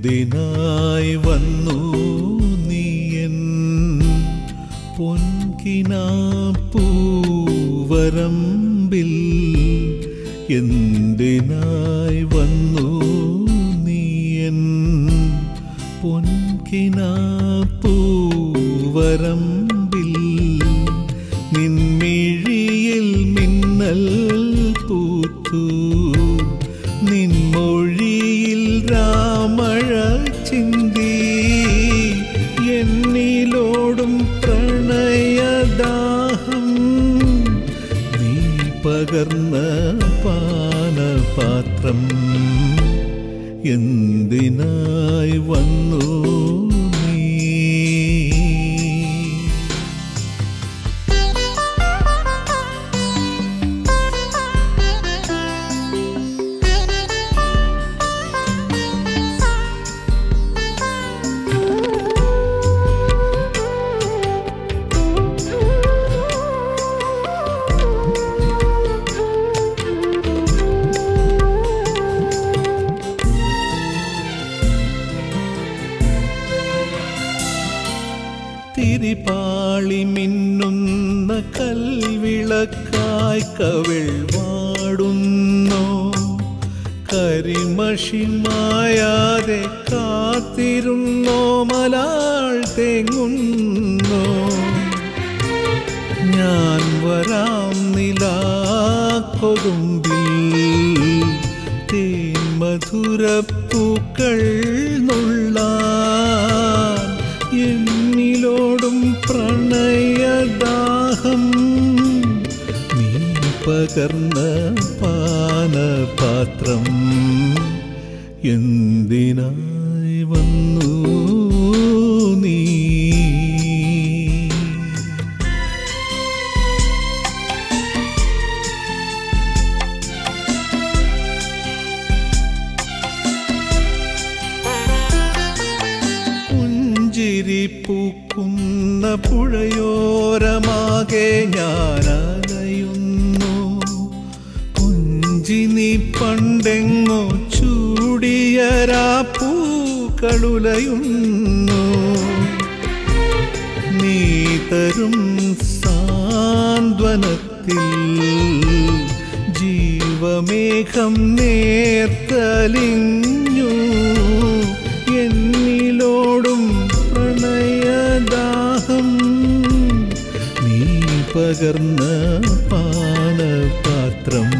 എന്തിനായി വന്നു നീയൻ പൊൻകിനാപ്പൂവരമ്പിൽ? എന്തിനായി വന്നു നീയൻ എൻ പൊൻകിനാ മിന്നൽ പൂത്തൂ പകർന്ന പാനപാത്രം. എന്തിനായി വന്നു തിരിപാളി മിന്നുന്ന കൽവിളക്കായി കവിൾ വാടുന്നു. കരിമഷിമായാതെ കാത്തിരുന്നോ മലാൾ തെങ്ങുന്നു. ഞാൻ വരാം നിലാക്കൊതുമ്പിൽ തേൻ മധുരപ്പൂക്കൾ നുള്ളാൻ പ്രണയദാഹം. നീ പകർന്ന പാനപാത്രം എന്തിനായി വന്നു? പുഞ്ചിരി പൂക്കുന്ന പുഴയോരമാകെ ഞാനലയുന്നു. കുഞ്ചിനി പണ്ടെങ്ങോ ചൂടിയരാ പൂക്കളുലയുന്നു നീ തരും സാന്ത്വനത്തിൽ ജീവമേഘം നേർത്തലിഞ്ഞു പകർന്ന പാനപാത്രം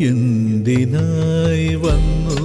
എന്തിനായി വന്നു?